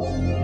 you.